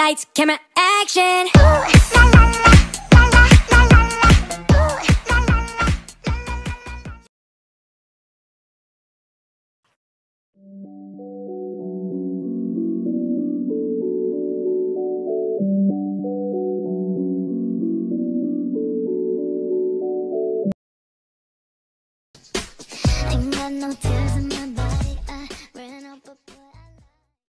Lights, camera, action. Ain't got no